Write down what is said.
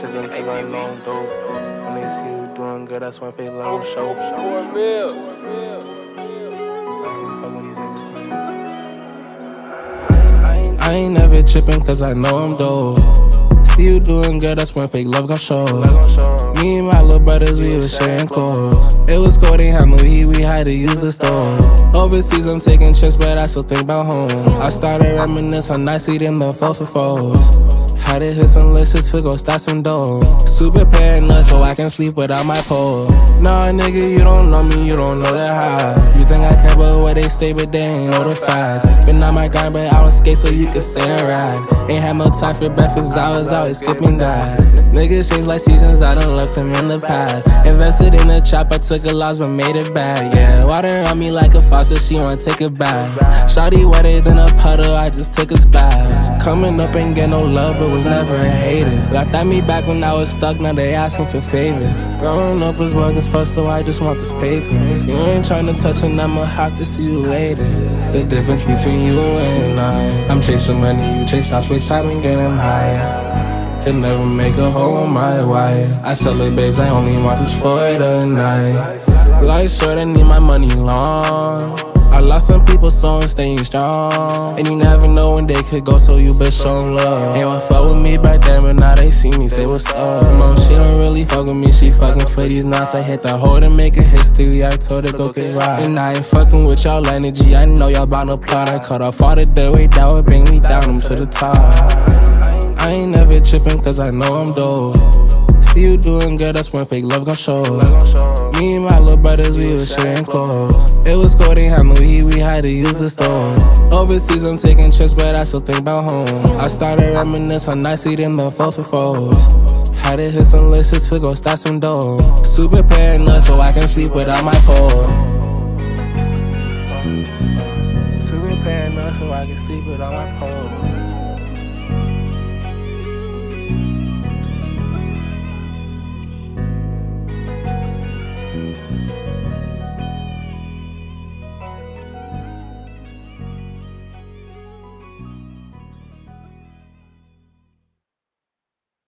chicken cause I know I'm dope. When they see you doing good, that's when they let them show. Four mil. I ain't never trippin' cause I know I'm dope. See you doing good, that's when fake love gon' show. Me and my little brothers, we was sharing clothes. It was cold, ain't had no heat, we had to use the stove. Overseas, I'm taking trips, but I still think about home. I started reminiscing on nights eating the four for fours. Had to hit some lists to go start some dough. Super paranoid, so I can sleep without my pole. Nah, nigga, you don't know me, you don't know the high. You think I care about what they say, but they ain't know the facts. Been on my grind, but I don't skate, so you can say I ride. Ain't had no time for breakfast, I was always skipping that. Niggas change like seasons, I done left them in the past. Invested in the chop, I took a loss, but made it back. Yeah, water on me like a faucet, she wanna take it back. Shawty wetter than a puddle, I just took a splash. Coming up ain't get no love, but was never a hater. Laughed at me back when I was stuck, now they asking for favors. Growing up was work as fuck, so I just want this paper. If you ain't tryna touch it, I'ma have to see you later. The difference between you and I. I'm chasing money, you chase thoughts, waste time and getting higher. Could never make a hole on my wire. I tell the babes I only want this for the night. Life short, I need my money long. I lost some people, so I'm staying strong. And you never know when they could go, so you best show love. Ain't want fuck with me but me, say what's up. Mom, she don't really fuck with me, she fucking for these knots. I hit the hole to make a history, I told her go get right. And I ain't fucking with y'all energy, I know y'all bout no plot. I cut off all the dead weight that would bring me down, I'm to the top. I ain't never trippin' cause I know I'm dope. See you doing good, that's when fake love gon' show. Me and my little brothers, we was sharing clothes. It was cold, ain't had we had to use the stove. Overseas, I'm taking trips, but I still think about home. I started reminiscing on nights eating the for fours. Had to hit some lists to go start some dough. Super paranoid, so I can sleep without my pole. Super paranoid, so I can sleep without my pole.